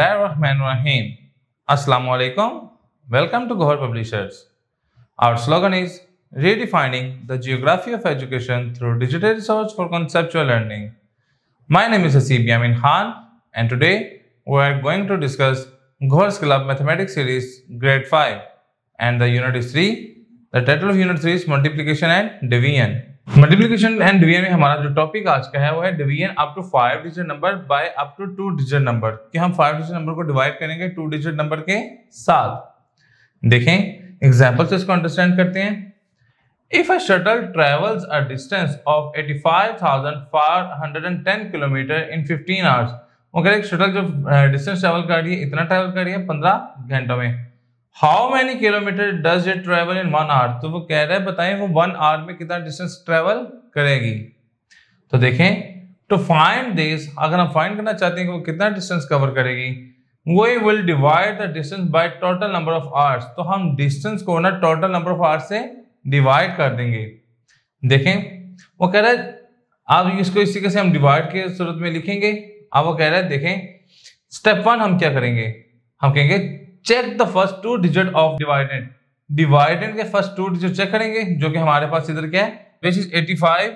Bismillahirrahmanirrahim. Assalamu alaikum. Welcome to Gohar Publishers. Our slogan is redefining the geography of education through digital research for conceptual learning. My name is Hasib Yamin Khan and today we are going to discuss Gohar's Club Mathematics Series Grade 5 and the Unit is 3. The title of Unit 3 is Multiplication and Division. Multiplication and division में हमारा जो topic आज का है वो है division up to five digit number by up to two digit number कि हम फाइव डिजिट नंबर को डिवाइड करेंगे टू डिजिट नंबर के साथ। देखें एग्जांपल से इसको अंडरस्टैंड करते हैं। If a shuttle travels a distance of 85,410 kilometre in 15 hours वो कह रहे शटल जो डिस्टेंस ट्रेवल कर रही है इतना ट्रेवल कर रही है 15 घंटों में। How many kilometre does it travel in one hour तो वो कह रहे हैं, बताएँ, वो वन आवर में कितना डिस्टेंस ट्रेवल करेगी? तो देखें टू फाइंड दिस अगर हम फाइंड करना चाहते हैं कि वो कितना डिस्टेंस कवर करेगी we will divide the distance by total number of hours तो हम डिस्टेंस को ना टोटल नंबर ऑफ़ आवर्स से डिवाइड कर देंगे। देखें, वो कह रहा है आप इसको इस तरीके से हम डिवाइड के सूरत में लिखेंगे। अब वो कह रहा है, देखें स्टेप वन हम क्या करेंगे? हम कहेंगे check the first two digit of dividend dividend के फ़र्स्ट टू डिजिट चेक करेंगे, जो कि हमारे पास इधर क्या है which is 85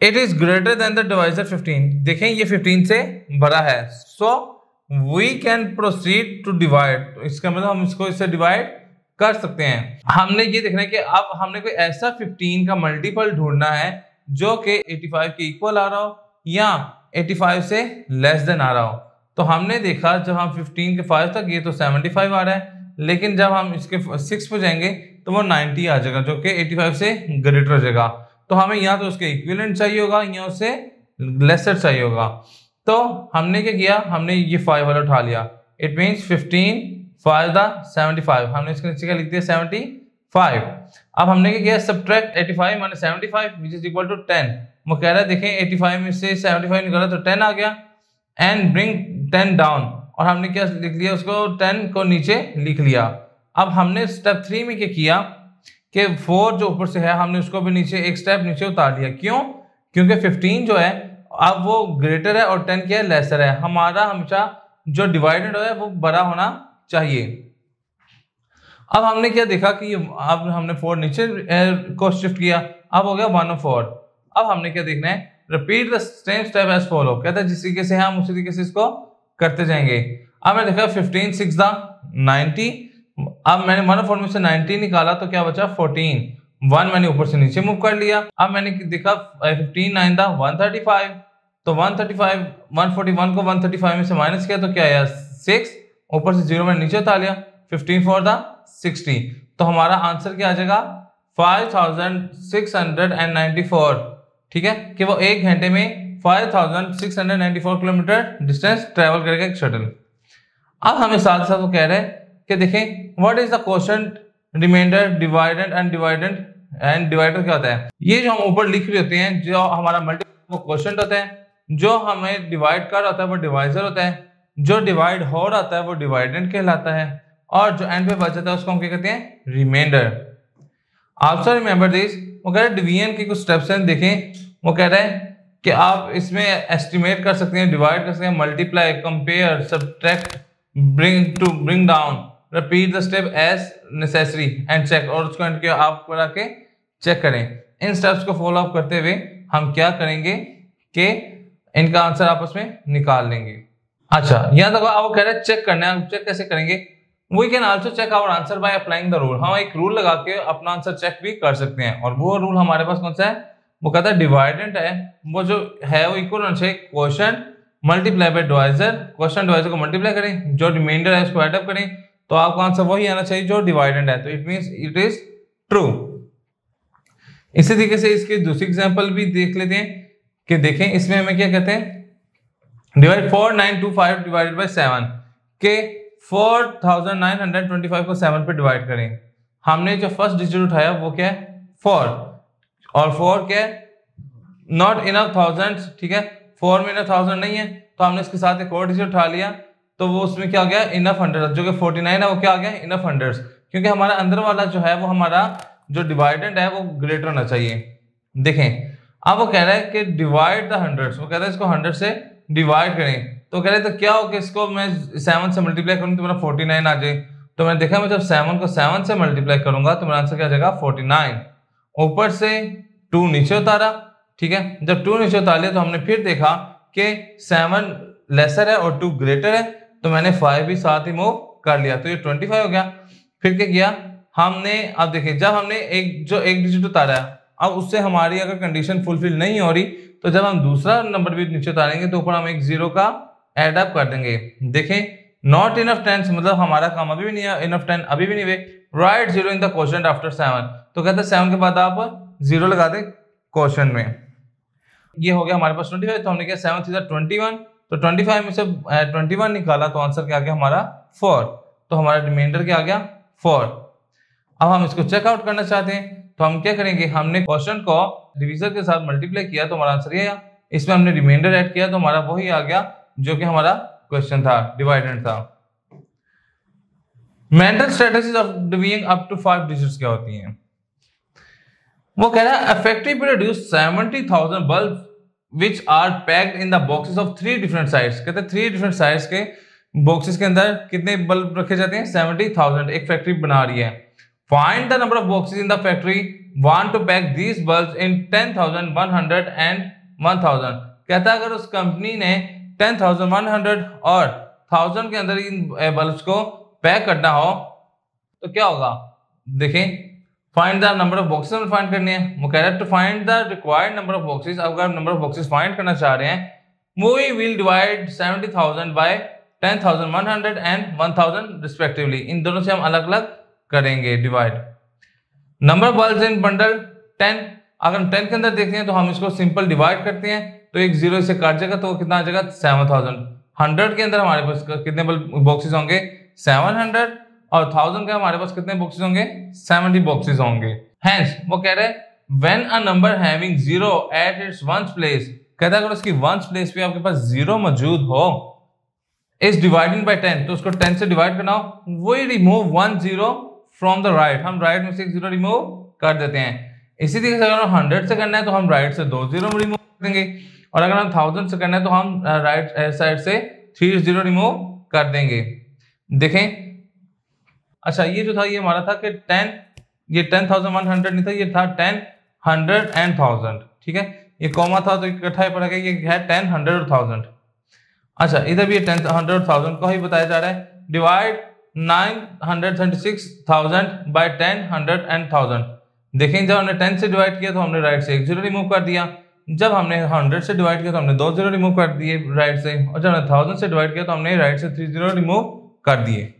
it is greater than the divisor 15 देखें, ये 15 से बड़ा है. So we can proceed to divide इसका मतलब हम इसको इससे डिवाइड कर सकते हैं. हमने ये देखना है कि अब हमने कोई ऐसा 15 का मल्टीपल ढूंढना है, जो कि 85 के इक्वल आ रहा हो या 85 से लेस देन आ रहा हो. तो हमने देखा जब हम 15 के 5 तक, ये तो 75 आ रहा है। लेकिन जब हम इसके 6 पे जाएँगे तो वो 90 आ जाएगा, जो कि 85 से ग्रेटर हो जाएगा। तो हमें या तो उसके इक्विलेंट चाहिए होगा, या उससे लेसर चाहिए होगा। तो हमने क्या किया? हमने ये फाइव वाला उठा लिया। It means fifteen five the seventy five हमने इसके नीचे क्या लिख दिया? सेवेंटी फाइव अब हमने क्या किया? सब्ट्रैक्ट एटी फाइव माने seventy five which is equal to ten वो कह रहा है, देखें एटी फाइव में से सेवेंटी फाइव निकाला तो टेन आ गया। एंड ब्रिंग टेन डाउन और हमने क्या लिख लिया उसको टेन को नीचे लिख लिया। अब हमने स्टेप थ्री में क्या किया कि फोर जो ऊपर से है, हमने उसको भी नीचे एक स्टेप नीचे उतार दिया क्यों? क्योंकि फिफ्टीन जो है, अब वो ग्रेटर है और टेन क्या है? लेसर है। हमारा हमेशा जो डिवाइडेड है, वो बड़ा होना चाहिए। अब हमने क्या देखा कि अब हमने फोर नीचे को शिफ्ट किया। अब हो गया वन ऑफ़ फोर अब हमने क्या देखना है? Repeat the same step as follow कहते हैं जिस तरीके से हम उसी तरीके से इसको करते जाएँगे। अब मैंने देखा फिफ्टीन सिक्स द नाइनटी अब मैंने वन फोर में से नाइनटी निकाला तो क्या बचा? फोर्टीन वन मैंने ऊपर से नीचे मूव कर लिया। अब मैंने देखा फिफ्टीन नाइन था वन थर्टी फाइव तो one thirty five one forty one को वन थर्टी फाइव में से माइनस किया तो क्या आया? सिक्स ऊपर से ज़ीरो मैंने नीचे उतार लिया। फिफ्टीन फोर था सिक्सटी तो हमारा आंसर क्या आ जाएगा? Five thousand six hundred and ninety four ठीक है? कि वो एक घंटे में 5694 किलोमीटर डिस्टेंस ट्रेवल करेगा एक शटल अब हमें साथ साथ वो कह रहे हैं कि देखें what is the question reminder divided and divided and divider क्या होता है? ये जो हम ऊपर लिख रहे होते हैं, जो हमारा मल्टीपल क्वेश्चन होता है, जो हमें डिवाइड कर होता है वो डिवाइजर होता है, जो डिवाइड हो रहा है वो डिवाइडेंट कहलाता है, और जो एंड पे बच है उसको हम क्या कहते हैं? रिमाइंडर ऑल्सो रिमेंबर दिस वो कह रहे हैं डिवीज़न के कुछ स्टेप्स हैं, देखें, वो कह रहे हैं कि आप इसमें एस्टिमेट कर सकते हैं डिवाइड कर सकते हैं multiply compare subtract bring to bring down repeat the step as necessary and check और उसको एंड आप करा के चेक करें। इन स्टेप्स को फॉलो अप करते हुए हम क्या करेंगे कि इनका आंसर आपस में निकाल लेंगे। अच्छा यहाँ तक आप कह रहे हैं चेक करना है चेक कैसे करेंगे? We can also check our answer by applying the rule हम एक रूल लगा के अपना आंसर चेक भी कर सकते हैं। और वो रूल हमारे पास कौन सा है? वो कहता है डिवाइडेंट है वो जो है वो इक्वल होना चाहिए। Question multiply by divisor question divisor को मल्टीप्लाई करें। जो रिमाइंडर है उसको एडअप करें। तो आपको आंसर वही आना चाहिए जो डिवाइडेंट है तो it means it is true इसी तरीके से इसके दूसरी एग्ज़ाम्पल भी देख लेते हैं कि देखें, इसमें हमें क्या कहते हैं? Divide four nine two five divided by seven के four thousand nine hundred twenty five को सेवन पे डिवाइड करें। हमने जो फ़र्स्ट डिजिट उठाया वो क्या है? फोर और फोर है नॉट इनफ थाउज़ेंड ठीक है? फोर में इनफ थाउज़ेंड नहीं है तो हमने इसके साथ एक और डिजिट उठा लिया। तो वो उसमें क्या हो गया? इनफ हंड्रेड जो कि फोर्टी नाइन है, वो क्या आ गया? इनफ हंड्रेड क्योंकि हमारा अंदर वाला जो है, वो हमारा जो डिवाइडेंट है, वो ग्रेटर होना चाहिए। देखें, अब वो कह रहा है कि डिवाइड द हंड्रेड वो कह रहा है इसको हंड्रेड से डिवाइड करें। तो कह रहे तो क्या हो कि इसको मैं सेवन से मल्टीप्लाई करूँ तो मेरा फोर्टी नाइन आ जाए। तो मैंने देखा, मैं जब सेवन को सेवन से मल्टीप्लाई करूँगा तो मेरा आंसर क्या जाएगा? फोर्टी नाइन ऊपर से टू नीचे उतारा, ठीक है? जब टू नीचे उतार लिया तो हमने फिर देखा कि सेवन लेसर है और टू ग्रेटर है तो मैंने फाइव भी साथ ही मूव कर लिया। तो ये ट्वेंटी फाइव हो गया। फिर क्या किया? हमने, अब देखिए, जब हमने एक, जो एक डिजिट उतारा है अब उससे हमारी अगर कंडीशन फुलफिल नहीं हो रही तो जब हम दूसरा नंबर भी नीचे उतारेंगे तो ऊपर हम एक ज़ीरो का एड अप कर देंगे। देखें नॉट इनफ टेंस मतलब हमारा काम अभी भी नहीं है इनफ टेन अभी भी नहीं हुए। Write zero in the question after seven तो कहते हैं सेवन के बाद आप ज़ीरो लगा दें क्वेश्चन में। ये हो गया हमारे पास ट्वेंटी फाइव तो हमने किया सेवन थी ट्वेंटी वन तो ट्वेंटी फाइव में से ट्वेंटी वन निकाला तो आंसर क्या आ गया हमारा फोर तो हमारा रिमाइंडर क्या आ गया फोर अब हम इसको चेकआउट करना चाहते हैं। तो हम क्या करेंगे, हमने क्वेश्चन को डिविजन के साथ मल्टीप्लाई किया तो हमारा आंसर ये इसमें हमने रिमाइंडर ऐड किया तो हमारा वही आ गया, जो कि हमारा क्वेश्चन था डिवाइडेंड था। Mental strategies of dividing up to five digits क्या होती हैं? वो कह रहा है effective produce 70000 bulb which are packed in the boxes of three different sides कहते हैं थ्री डिफरेंट साइड्स के बॉक्सेस के अंदर कितने बल्ब रखे जाते हैं? 70000 एक फैक्ट्री बना रही है। Find the number of boxes in the factory want to pack these bulbs in 10000 100 and 1000 कहता है, अगर उस कंपनी ने 10100 और 1000 के अंदर इन बल्ब्स को पैक करना हो तो क्या होगा? देखें find the number of boxes find करनी है। वो कह रहा है to find the required number of boxes अगर नंबर ऑफ़ बॉक्सेस फाइंड करना चाह रहे हैं we will divide 70000 by 10100 and 1000 respectively इन दोनों से हम अलग अलग करेंगे divide number of bulbs in bundle 10 अगर हम 10 के अंदर देखते हैं तो हम इसको सिंपल डिवाइड करते हैं। तो एक ज़ीरो से काट जाएगा तो कितना आ जाएगा? सेवन थाउज़ेंड हंड्रेड के अंदर हमारे पास कितने बल्ब बॉक्सेस होंगे? सेवन हंड्रेड और थाउज़ेंड के हमारे पास कितने बॉक्सेस होंगे? सेवेंटी बॉक्सेस होंगे। हैंस वो कह रहे हैं when a number having zero at its ones place कहता है अगर उसकी वंस प्लेस पे आपके पास ज़ीरो मौजूद हो इज़ डिवाइडिंग बाय टेन तो उसको टेन से डिवाइड करना हो वही remove one zero from the right हम राइट में से ज़ीरो रिमूव कर देते हैं। इसी तरीके से अगर हम हंड्रेड से करना है तो हम राइट से दो ज़ीरो रिमूव कर देंगे। और अगर हम थाउज़ेंड से करना है तो हम राइट साइड से थ्री ज़ीरो रिमूव कर देंगे। देखें। अच्छा ये जो था, ये हमारा था कि टेन ये टेन थाउज़ेंड वन हंड्रेड नहीं था, ये था टेन हंड्रेड एंड थाउज़ेंड ठीक है? ये कॉमा था तो इकट्ठा पड़ा गया, ये है टेन हंड्रेड और थाउज़ेंड अच्छा इधर भी ये टेन हंड्रेड और थाउज़ेंड को ही बताया जा रहा है। Divide nine hundred thirty six thousand by ten hundred and thousand देखें, जब हमने टेन से डिवाइड किया तो हमने राइट से एक ज़ीरो रिमूव कर दिया। जब हमने हंड्रेड से डिवाइड किया तो हमने दो ज़ीरो रिमूव कर दिए राइट से, और जब हमने थाउज़ेंड से डिवाइड किया तो हमने राइट से थ्री ज़ीरो रिमूव कर दिए।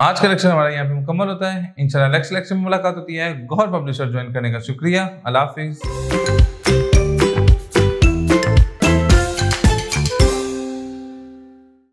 आज का लेक्चर हमारा यहाँ पे मुकम्मल होता है। इंशाल्लाह नेक्स्ट लेक्चर में मुलाकात होती है। गौर पब्लिशर ज्वाइन करने का शुक्रिया। अल्लाह हाफिज़।